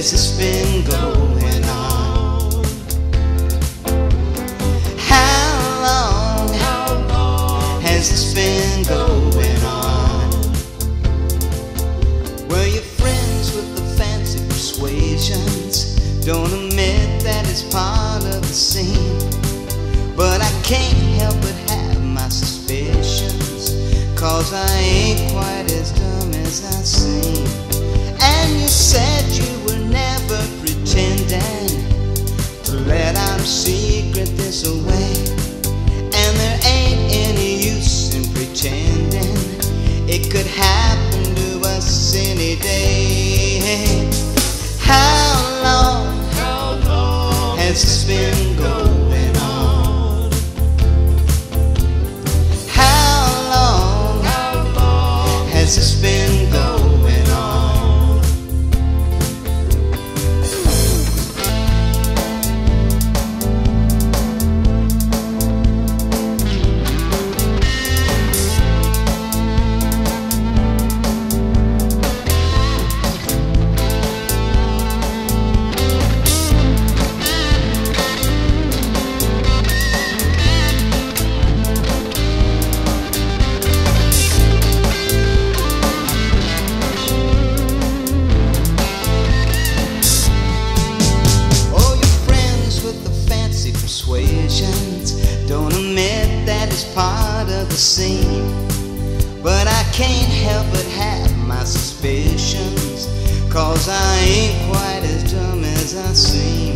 has this been going on? How long, has this been going on? Were you friends with the fancy persuasions? Don't admit that it's part of the scene. But I can't help but have my suspicions. Cause I ain't quite as dumb as I seem. And you said you were never pretending to let out a secret Don't admit that it's part of the scene. But I can't help but have my suspicions. Cause I ain't quite as dumb as I seem.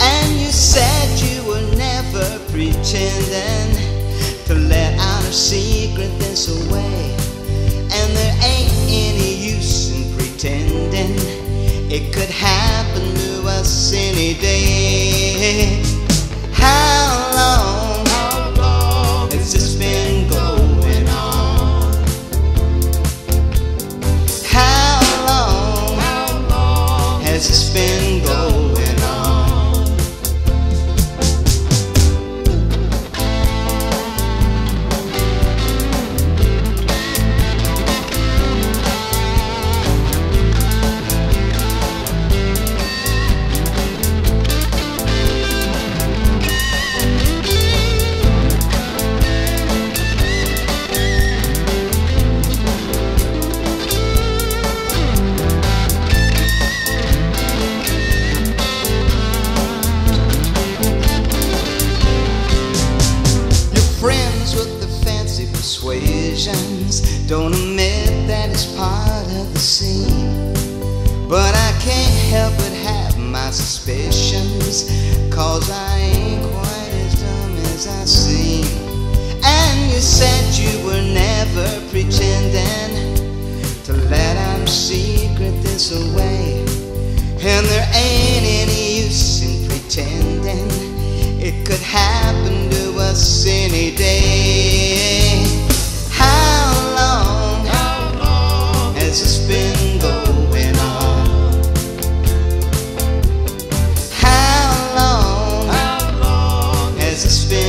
And you said you were never pretending to let out a secret this away. And there ain't any use in pretending. It could happen long, has this don't admit that it's part of the scene. But I can't help but have my suspicions, cause I ain't quite as dumb as I seem. And you said you were never pretending to let our secret this away. And there ain't any use in pretending it could happen to us any day. there's a spin.